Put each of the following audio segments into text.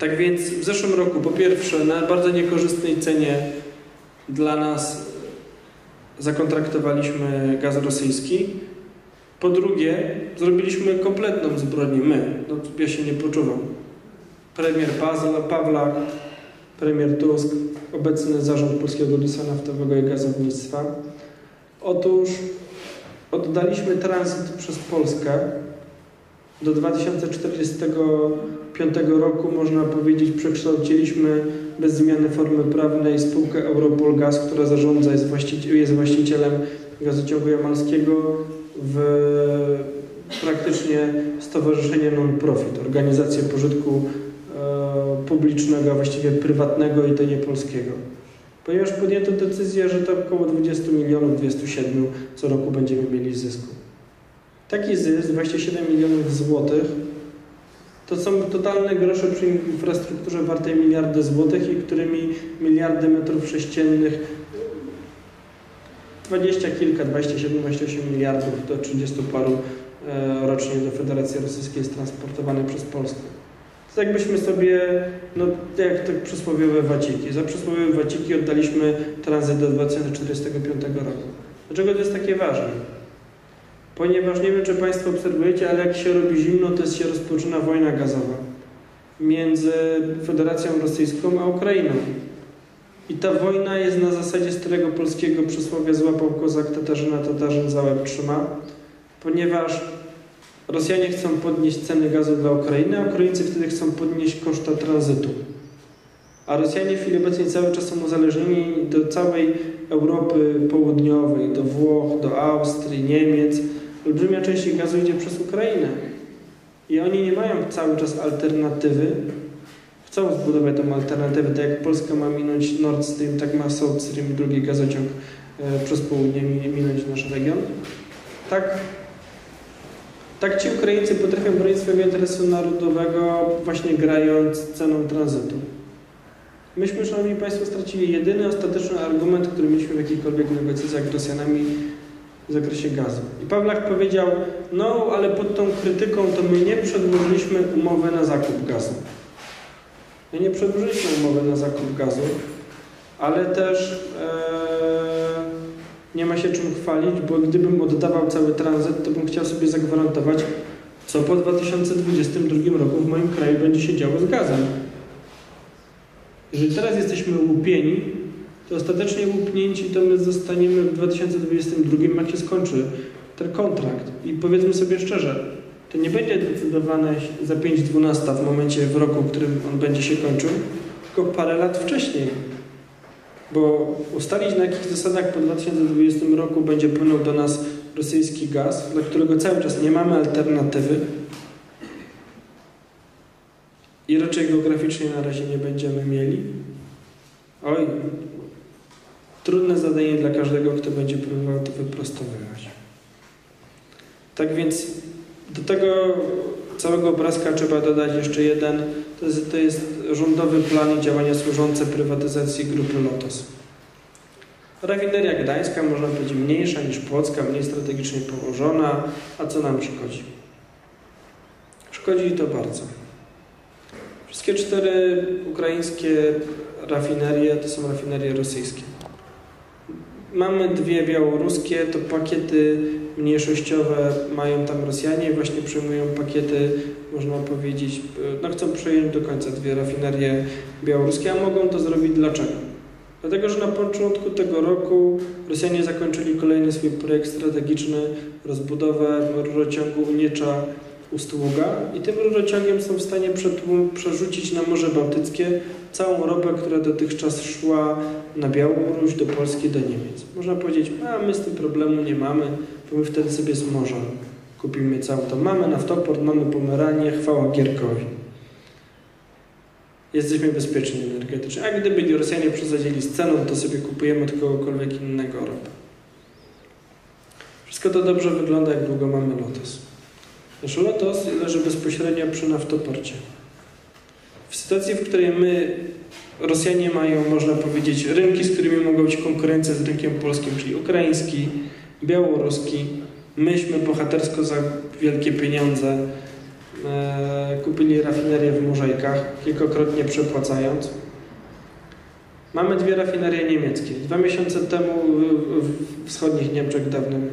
Tak więc w zeszłym roku po pierwsze na bardzo niekorzystnej cenie dla nas zakontraktowaliśmy gaz rosyjski. Po drugie zrobiliśmy kompletną zbrodnię my. No, ja się nie poczuwam. Premier Pawlak, premier Tusk, obecny zarząd Polskiego Górnictwa Naftowego i Gazownictwa. Otóż oddaliśmy tranzyt przez Polskę do 2045 roku, można powiedzieć, przekształciliśmy bez zmiany formy prawnej spółkę Europol Gaz, która zarządza, jest, jest właścicielem gazociągu jamalskiego w praktycznie stowarzyszenie non-profit, organizację pożytku e, publicznego, a właściwie prywatnego i to nie polskiego. Ponieważ podjęto decyzję, że to około 20 milionów, 27 co roku będziemy mieli zysku. Taki zysk, 27 milionów złotych, to są totalne grosze przy infrastrukturze wartej miliardy złotych i którymi miliardy metrów sześciennych, 20 kilka, 27, 28 miliardów do 30 paru e, rocznie do Federacji Rosyjskiej jest transportowane przez Polskę. To jakbyśmy sobie, no jak te przysłowiowe waciki. Za przysłowiowe waciki oddaliśmy tranzyt do 2045 roku. Dlaczego to jest takie ważne? Ponieważ nie wiem, czy Państwo obserwujecie, ale jak się robi zimno, to się rozpoczyna wojna gazowa między Federacją Rosyjską a Ukrainą. I ta wojna jest na zasadzie starego polskiego przysłowia złapał kozak Tatarzyna, Tatarzyn za łeb trzyma, ponieważ Rosjanie chcą podnieść ceny gazu dla Ukrainy, a Ukraińcy wtedy chcą podnieść koszta tranzytu. A Rosjanie w chwili obecnej cały czas są uzależnieni do całej Europy Południowej, do Włoch, do Austrii, Niemiec. Olbrzymia część gazu idzie przez Ukrainę. I oni nie mają cały czas alternatywy. Chcą zbudować tą alternatywę, tak jak Polska ma minąć Nord Stream, tak ma South Stream, drugi gazociąg e, przez południe minąć nasz region. Tak tak ci Ukraińcy potrafią bronić swojego interesu narodowego właśnie grając ceną tranzytu. Myśmy, Szanowni Państwo, stracili jedyny ostateczny argument, który mieliśmy w jakichkolwiek negocjacjach z Rosjanami w zakresie gazu. I Pawlak powiedział, no ale pod tą krytyką to my nie przedłożyliśmy umowy na zakup gazu. My nie przedłożyliśmy umowy na zakup gazu, ale też e, nie ma się czym chwalić, bo gdybym oddawał cały tranzyt, to bym chciał sobie zagwarantować, co po 2022 roku w moim kraju będzie się działo z gazem. Jeżeli teraz jesteśmy łupieni, to ostatecznie łupnięci to my zostaniemy w 2022, jak się skończy ten kontrakt. I powiedzmy sobie szczerze, to nie będzie decydowane za 5-12 w momencie w roku, w którym on będzie się kończył, tylko parę lat wcześniej. Bo ustalić na jakich zasadach po 2020 roku będzie płynął do nas rosyjski gaz, dla którego cały czas nie mamy alternatywy i raczej geograficznie na razie nie będziemy mieli. Oj, trudne zadanie dla każdego, kto będzie próbował to wyprostowywać. Tak więc do tego całego obrazka trzeba dodać jeszcze jeden. To jest, to jest rządowy plan i działania służące prywatyzacji grupy Lotos. Rafineria Gdańska, można powiedzieć, mniejsza niż Płocka, mniej strategicznie położona. A co nam szkodzi? Szkodzi to bardzo. Wszystkie cztery ukraińskie rafinerie to są rafinerie rosyjskie. Mamy dwie białoruskie, to pakiety mniejszościowe mają tam Rosjanie i właśnie przejmują pakiety, można powiedzieć, no chcą przejąć do końca dwie rafinerie białoruskie, a mogą to zrobić dlaczego? Dlatego, że na początku tego roku Rosjanie zakończyli kolejny swój projekt strategiczny, rozbudowę rurociągu Uniecza Ustługa i tym rurociągiem są w stanie przerzucić na Morze Bałtyckie całą ropę, która dotychczas szła na Białoruś, do Polski, do Niemiec. Można powiedzieć, a my z tym problemu nie mamy, bo my wtedy sobie z morza kupimy całą to. Mamy naftoport, mamy Pomeranię, chwała Gierkowi. Jesteśmy bezpieczni energetycznie. A gdyby Rosjanie przesadzili z ceną, to sobie kupujemy od kogokolwiek innego ropę. Wszystko to dobrze wygląda, jak długo mamy Lotos. Nasz Lotos leży bezpośrednio przy naftoporcie. W sytuacji, w której my, Rosjanie mają, można powiedzieć, rynki, z którymi mogą być konkurencja z rynkiem polskim, czyli ukraiński, białoruski, myśmy bohatersko za wielkie pieniądze e, kupili rafinerię w Murzejkach, kilkakrotnie przepłacając. Mamy dwie rafinerie niemieckie. Dwa miesiące temu w wschodnich Niemczech, dawnym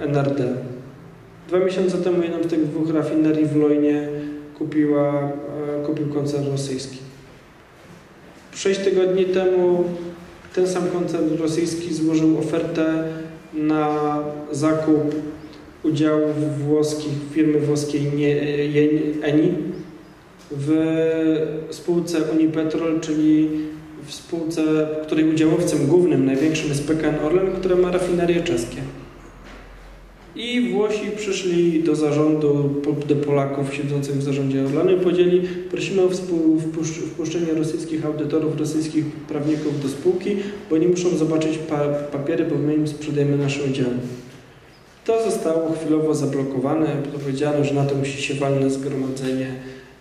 NRD. Dwa miesiące temu jedną z tych dwóch rafinerii w Lojnie kupiła, e, kupił koncern rosyjski. Sześć tygodni temu ten sam koncern rosyjski złożył ofertę na zakup udziałów włoskich, firmy włoskiej Eni w spółce Unipetrol, czyli w spółce, której udziałowcem głównym, największym jest PKN Orlen, która ma rafinerie czeskie. I Włosi przyszli do zarządu, do Polaków siedzących w zarządzie Orlenu i powiedzieli, prosimy o wpuszczenie rosyjskich audytorów, rosyjskich prawników do spółki, bo oni muszą zobaczyć papiery, bo my im sprzedajemy nasze udziały. To zostało chwilowo zablokowane, powiedziano, że na to musi się walne zgromadzenie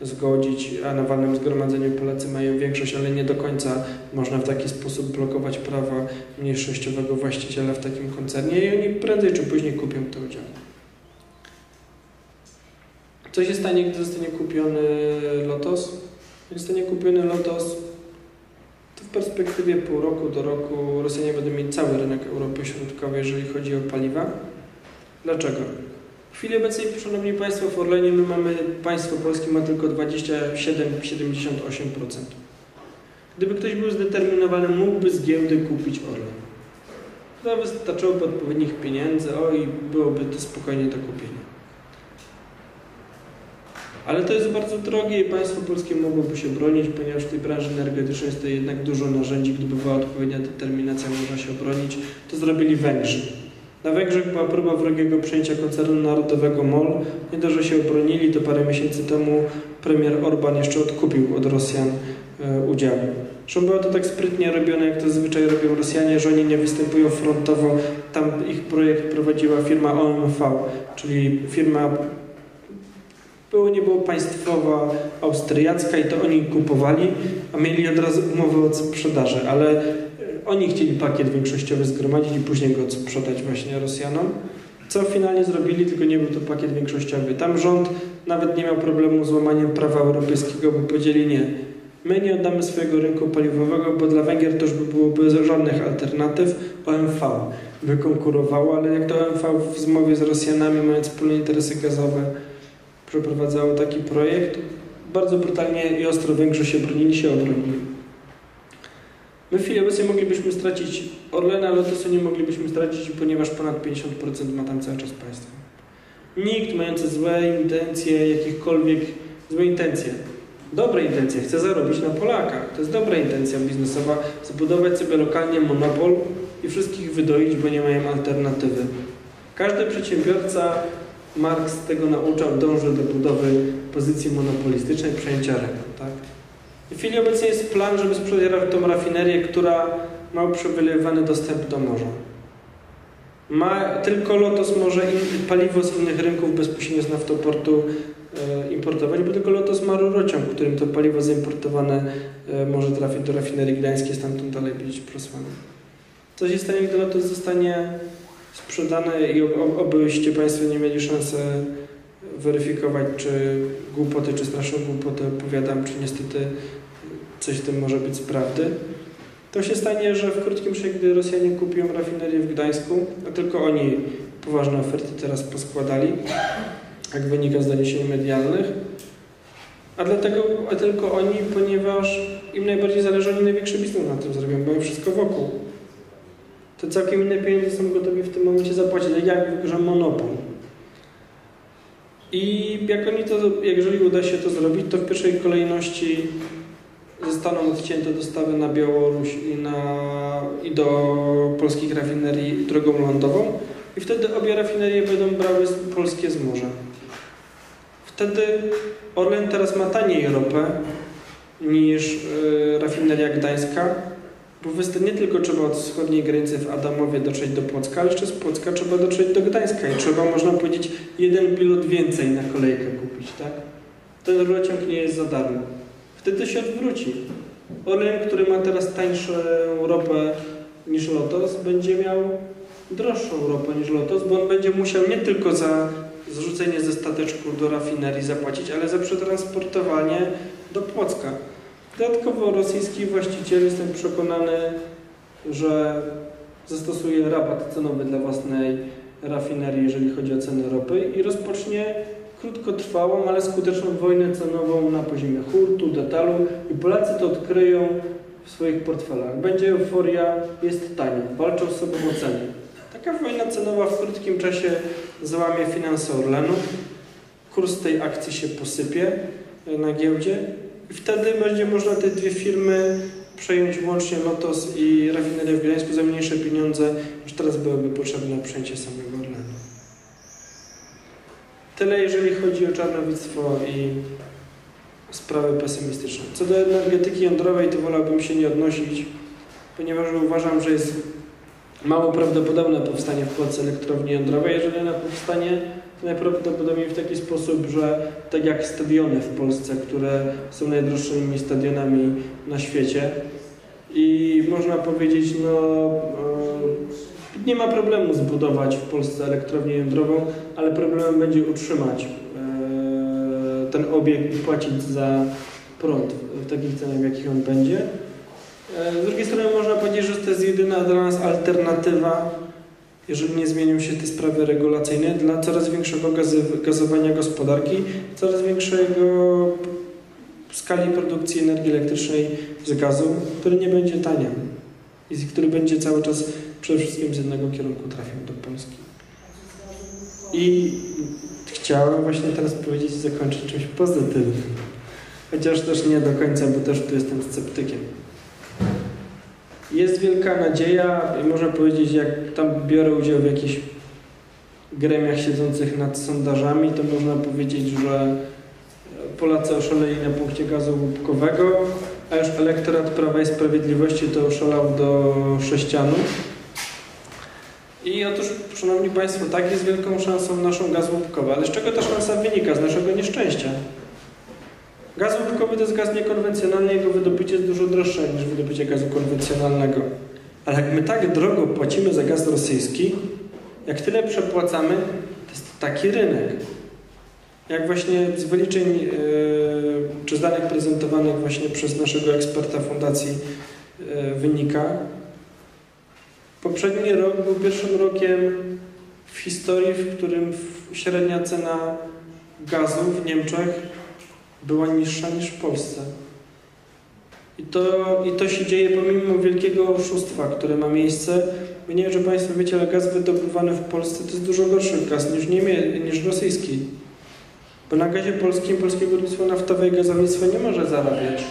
zgodzić, a na walnym zgromadzeniu Polacy mają większość, ale nie do końca można w taki sposób blokować prawa mniejszościowego właściciela w takim koncernie i oni prędzej czy później kupią te udziały. Co się stanie, gdy zostanie kupiony Lotos? Gdy zostanie kupiony Lotos, to w perspektywie pół roku do roku Rosjanie będą mieć cały rynek Europy Środkowej, jeżeli chodzi o paliwa. Dlaczego? W chwili obecnej, Szanowni Państwo, w Orlenie my mamy, państwo polskie ma tylko 27-78%. Gdyby ktoś był zdeterminowany, mógłby z giełdy kupić Orlen. To wystarczyłoby odpowiednich pieniędzy, o i byłoby to spokojnie do kupienia. Ale to jest bardzo drogie i państwo polskie mogłoby się bronić, ponieważ w tej branży energetycznej jest to jednak dużo narzędzi. Gdyby była odpowiednia determinacja, można się obronić. To zrobili Węgrzy. Na Węgrzech była próba wrogiego przejęcia koncernu narodowego MOL. Nie dość, że się obronili, to parę miesięcy temu premier Orban jeszcze odkupił od Rosjan e, udziały. Zresztą było to tak sprytnie robione, jak to zazwyczaj robią Rosjanie, że oni nie występują frontowo. Tam ich projekt prowadziła firma OMV, czyli firma było nie było państwowa, austriacka i to oni kupowali, a mieli od razu umowę o sprzedaży, ale oni chcieli pakiet większościowy zgromadzić i później go sprzedać właśnie Rosjanom. Co finalnie zrobili, tylko nie był to pakiet większościowy. Tam rząd nawet nie miał problemu z łamaniem prawa europejskiego, bo powiedzieli nie. My nie oddamy swojego rynku paliwowego, bo dla Węgier to już by bez żadnych alternatyw. OMV by konkurowało, ale jak to OMV w zmowie z Rosjanami, mając wspólne interesy gazowe, przeprowadzało taki projekt, bardzo brutalnie i ostro Węgrzy się bronili, się obronili. My w obecnej moglibyśmy stracić Orlena, Lotosu nie moglibyśmy stracić, ponieważ ponad 50% ma tam cały czas państwo. Nikt mający złe intencje, jakichkolwiek złe intencje, dobre intencje, chce zarobić na Polakach. To jest dobra intencja biznesowa, zbudować sobie lokalnie monopol i wszystkich wydoić, bo nie mają alternatywy. Każdy przedsiębiorca, Marx tego nauczał, dąży do budowy pozycji monopolistycznej, przejęcia rynku. Tak? W chwili obecnej jest plan, żeby sprzedać tą rafinerię, która ma uprzywilejowany dostęp do morza. Ma tylko Lotos może paliwo z innych rynków bezpośrednio z naftoportu e, importować, bo tylko Lotos ma rurociąg, którym to paliwo zaimportowane e, może trafić do rafinerii gdańskiej, stamtąd dalej być przesłane. Co się stanie, gdy Lotos zostanie sprzedane i obyście Państwo nie mieli szansy weryfikować, czy głupoty, czy straszną głupotę opowiadam, czy niestety coś w tym może być z prawdy. To się stanie, że w krótkim czasie, gdy Rosjanie kupią rafinerię w Gdańsku, a tylko oni poważne oferty teraz poskładali, jak wynika z doniesień medialnych, a dlatego a tylko oni, ponieważ im najbardziej zależy, oni największy biznes na tym zrobią, bo wszystko wokół. To całkiem inne pieniądze są gotowi w tym momencie zapłacić, jak że monopol. I jak oni to, jeżeli uda się to zrobić, to w pierwszej kolejności zostaną odcięte dostawy na Białoruś i, na, i do polskich rafinerii drogą lądową i wtedy obie rafinerie będą brały polskie z morza. Wtedy Orlen teraz ma taniej ropę niż yy, rafineria gdańska, bo nie tylko trzeba od wschodniej granicy w Adamowie dotrzeć do Płocka, ale jeszcze z Płocka trzeba dotrzeć do Gdańska i trzeba, można powiedzieć, jeden pilot więcej na kolejkę kupić, tak? Ten rurociąg nie jest za darmo. Wtedy się odwróci. Orlen, który ma teraz tańszą ropę niż Lotos, będzie miał droższą ropę niż Lotos, bo on będzie musiał nie tylko za, zrzucenie ze stateczku do rafinerii zapłacić, ale za przetransportowanie do Płocka. Dodatkowo rosyjski właściciel, jestem przekonany, że zastosuje rabat cenowy dla własnej rafinerii, jeżeli chodzi o cenę ropy i rozpocznie krótkotrwałą, ale skuteczną wojnę cenową na poziomie hurtu, detalu i Polacy to odkryją w swoich portfelach. Będzie euforia, jest tanie, walczą z sobą o ceny. Taka wojna cenowa w krótkim czasie załamie finanse Orlenu, kurs tej akcji się posypie na giełdzie wtedy będzie można te dwie firmy przejąć łącznie Lotos i rafinerię w Gdańsku za mniejsze pieniądze, niż teraz byłyby potrzebne przejęcie samego Orlenu. Tyle jeżeli chodzi o czarnowictwo i sprawy pesymistyczne. Co do energetyki jądrowej, to wolałbym się nie odnosić, ponieważ uważam, że jest mało prawdopodobne powstanie w Polsce elektrowni jądrowej. Jeżeli ona powstanie, najprawdopodobniej w taki sposób, że tak jak stadiony w Polsce, które są najdroższymi stadionami na świecie i można powiedzieć, no nie ma problemu zbudować w Polsce elektrownię jądrową, ale problemem będzie utrzymać e, ten obiekt i płacić za prąd w takich cenach, w jakich on będzie. E, z drugiej strony można powiedzieć, że to jest jedyna dla nas alternatywa, jeżeli nie zmienią się te sprawy regulacyjne, dla coraz większego gazowania gospodarki, coraz większego skali produkcji energii elektrycznej z gazu, który nie będzie tania i który będzie cały czas przede wszystkim z jednego kierunku trafiał do Polski. I chciałem właśnie teraz powiedzieć i zakończyć czymś pozytywnym. Chociaż też nie do końca, bo też tu jestem sceptykiem. Jest wielka nadzieja i można powiedzieć, jak tam biorę udział w jakichś gremiach siedzących nad sondażami, to można powiedzieć, że Polacy oszaleli na punkcie gazu łupkowego, a już elektorat Prawa i Sprawiedliwości to oszalał do sześcianu. I otóż, Szanowni Państwo, tak jest wielką szansą naszą gaz łupkowy. Ale z czego ta szansa wynika? Z naszego nieszczęścia. Gaz łupkowy to jest gaz niekonwencjonalny, jego wydobycie jest dużo droższe niż wydobycie gazu konwencjonalnego. Ale jak my tak drogo płacimy za gaz rosyjski, jak tyle przepłacamy, to jest taki rynek. Jak właśnie z wyliczeń yy, czy z danych prezentowanych właśnie przez naszego eksperta fundacji yy, wynika, Poprzedni rok był pierwszym rokiem w historii, w którym średnia cena gazu w Niemczech była niższa niż w Polsce. I to, I to się dzieje pomimo wielkiego oszustwa, które ma miejsce. Bo nie wiem, czy Państwo wiecie, ale gaz wydobywany w Polsce to jest dużo gorszy gaz niż, niemie, niż rosyjski. Bo na gazie polskim polskiego górnictwo naftowe i gazownictwo nie może zarabiać.